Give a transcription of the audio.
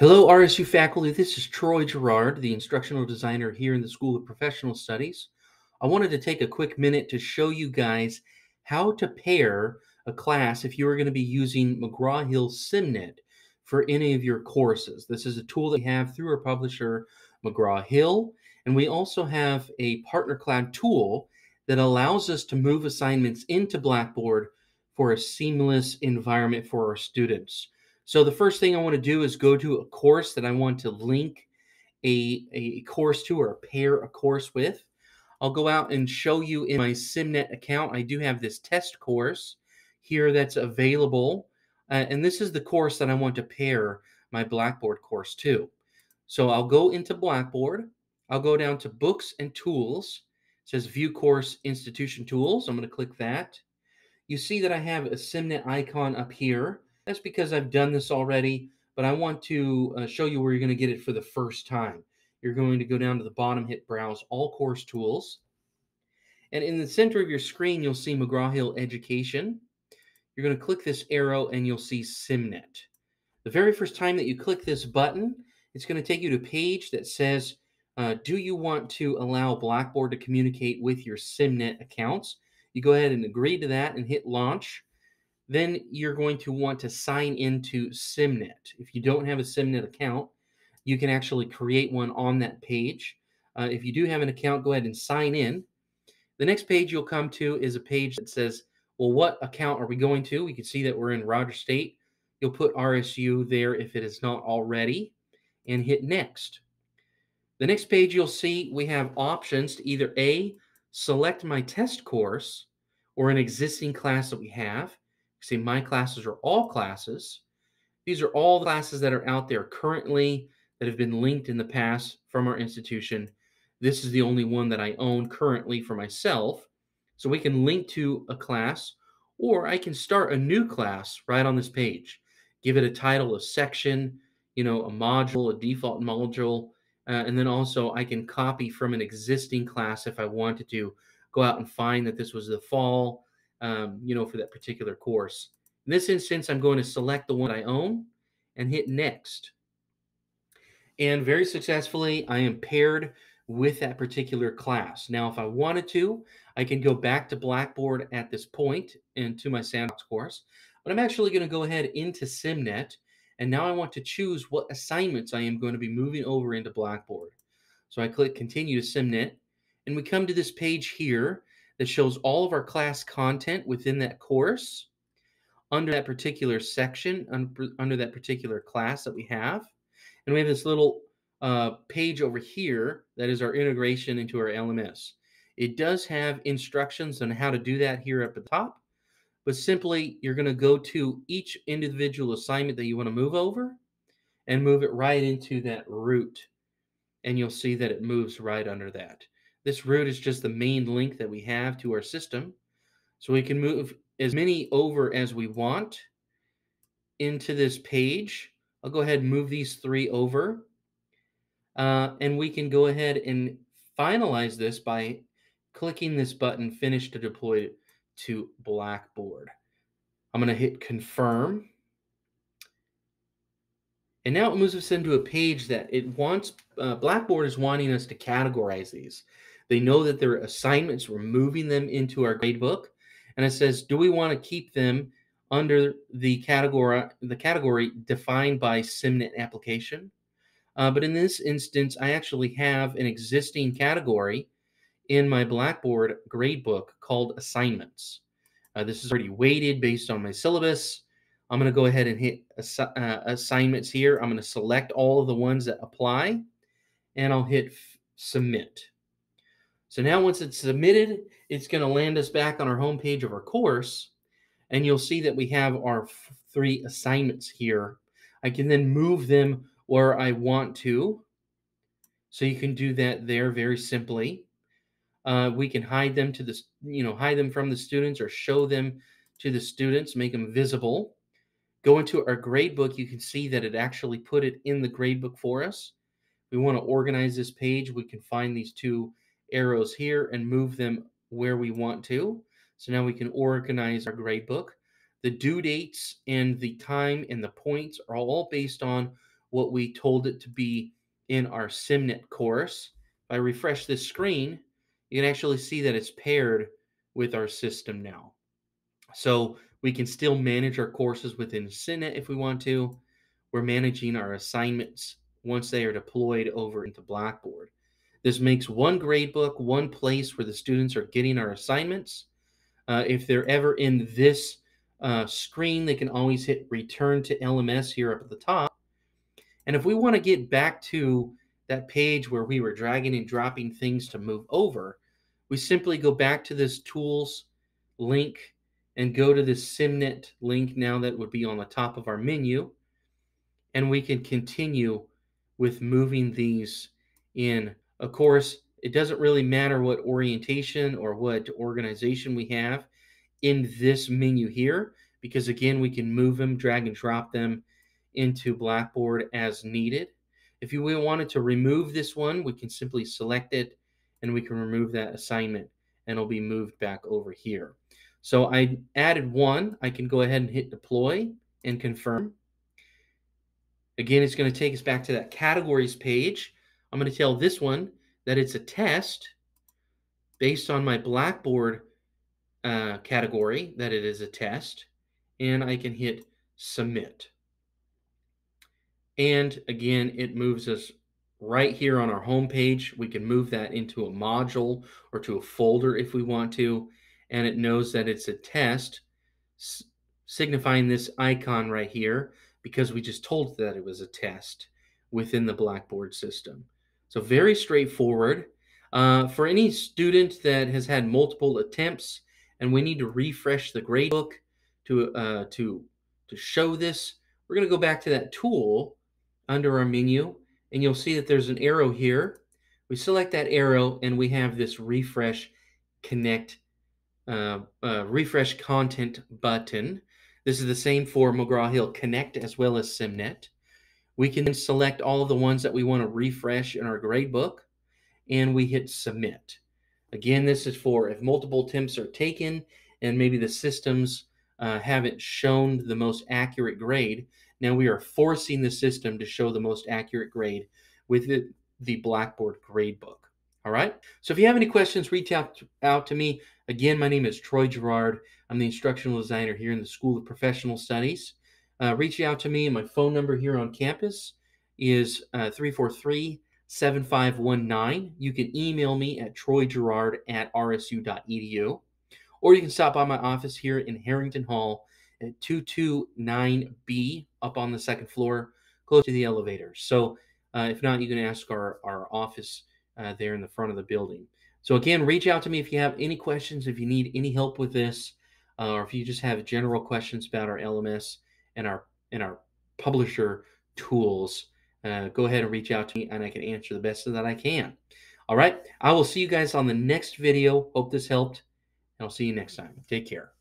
Hello, RSU faculty. This is Troy Gerard, the instructional designer here in the School of Professional Studies. I wanted to take a quick minute to show you guys how to pair a class if you are going to be using McGraw-Hill SimNet for any of your courses. This is a tool that we have through our publisher, McGraw-Hill, and we also have a Partner Cloud tool that allows us to move assignments into Blackboard for a seamless environment for our students. So the first thing I want to do is go to a course that I want to link a, a course to or pair a course with. I'll go out and show you in my SimNet account. I do have this test course here that's available. Uh, and this is the course that I want to pair my Blackboard course to. So I'll go into Blackboard. I'll go down to Books and Tools. It says View Course Institution Tools. I'm going to click that. You see that I have a SimNet icon up here. That's because I've done this already, but I want to uh, show you where you're going to get it for the first time. You're going to go down to the bottom, hit Browse All Course Tools. And in the center of your screen, you'll see McGraw-Hill Education. You're going to click this arrow and you'll see SimNet. The very first time that you click this button, it's going to take you to a page that says, uh, do you want to allow Blackboard to communicate with your SimNet accounts? You go ahead and agree to that and hit launch then you're going to want to sign into SimNet. If you don't have a SimNet account, you can actually create one on that page. Uh, if you do have an account, go ahead and sign in. The next page you'll come to is a page that says, well, what account are we going to? We can see that we're in Rogers State. You'll put RSU there if it is not already and hit next. The next page you'll see we have options to either A, select my test course or an existing class that we have. See, my classes are all classes. These are all the classes that are out there currently that have been linked in the past from our institution. This is the only one that I own currently for myself. So we can link to a class, or I can start a new class right on this page. Give it a title, a section, you know, a module, a default module, uh, and then also I can copy from an existing class if I wanted to. Go out and find that this was the fall um, you know, for that particular course. In this instance, I'm going to select the one I own and hit next. And very successfully, I am paired with that particular class. Now, if I wanted to, I can go back to Blackboard at this point and to my sandbox course, but I'm actually going to go ahead into SimNet. And now I want to choose what assignments I am going to be moving over into Blackboard. So I click continue to SimNet and we come to this page here that shows all of our class content within that course under that particular section, under that particular class that we have. And we have this little uh, page over here that is our integration into our LMS. It does have instructions on how to do that here up at the top, but simply you're going to go to each individual assignment that you want to move over and move it right into that root. And you'll see that it moves right under that. This root is just the main link that we have to our system. So we can move as many over as we want into this page. I'll go ahead and move these three over. Uh, and we can go ahead and finalize this by clicking this button, Finish to deploy to Blackboard. I'm going to hit Confirm. And now it moves us into a page that it wants, uh, Blackboard is wanting us to categorize these. They know that they're assignments. We're moving them into our gradebook. And it says, do we want to keep them under the category, the category defined by SimNet application? Uh, but in this instance, I actually have an existing category in my Blackboard gradebook called assignments. Uh, this is already weighted based on my syllabus. I'm going to go ahead and hit assi- uh, assignments here. I'm going to select all of the ones that apply and I'll hit submit. So now once it's submitted, it's going to land us back on our home page of our course. And you'll see that we have our three assignments here. I can then move them where I want to. So you can do that there very simply. Uh, we can hide them to the, you know, hide them from the students or show them to the students, make them visible. Go into our gradebook, you can see that it actually put it in the gradebook for us. We want to organize this page. We can find these two arrows here and move them where we want to. So now we can organize our gradebook. The due dates and the time and the points are all based on what we told it to be in our SimNet course. If I refresh this screen, you can actually see that it's paired with our system now. So we can still manage our courses within SimNet if we want to. We're managing our assignments once they are deployed over into Blackboard. This makes one gradebook, one place where the students are getting our assignments. Uh, if they're ever in this uh, screen, they can always hit return to LMS here up at the top. And if we want to get back to that page where we were dragging and dropping things to move over, we simply go back to this tools link and go to this SimNet link now that would be on the top of our menu. And we can continue with moving these in. Of course, it doesn't really matter what orientation or what organization we have in this menu here, because again, we can move them, drag and drop them into Blackboard as needed. If you wanted to remove this one, we can simply select it and we can remove that assignment and it'll be moved back over here. So I added one. I can go ahead and hit deploy and confirm. Again, it's going to take us back to that categories page. I'm going to tell this one that it's a test based on my Blackboard uh, category, that it is a test, and I can hit submit. And again, it moves us right here on our home page. We can move that into a module or to a folder if we want to. And it knows that it's a test, signifying this icon right here because we just told that it was a test within the Blackboard system. So very straightforward. Uh, for any student that has had multiple attempts and we need to refresh the gradebook to, uh, to, to show this, we're going to go back to that tool under our menu and you'll see that there's an arrow here. We select that arrow and we have this refresh connect uh, uh, refresh content button. This is the same for McGraw-Hill Connect as well as SimNet. We can then select all of the ones that we want to refresh in our gradebook and we hit submit. Again, this is for if multiple attempts are taken and maybe the systems uh, haven't shown the most accurate grade. Now we are forcing the system to show the most accurate grade with the, the Blackboard gradebook. All right. So if you have any questions, reach out out to me. Again, my name is Troy Gerard. I'm the instructional designer here in the School of Professional Studies. Uh, reach out to me. My phone number here on campus is uh, 343 7519. You can email me at troygerard at rsu.edu, or you can stop by my office here in Harrington Hall at 229B up on the second floor, close to the elevator. So uh, if not, you can ask our, our office uh, there in the front of the building. So again, reach out to me if you have any questions, if you need any help with this, uh, or if you just have general questions about our LMS and our and our publisher tools. Uh, go ahead and reach out to me, and I can answer the best that I can. All right, I will see you guys on the next video. Hope this helped, and I'll see you next time. Take care.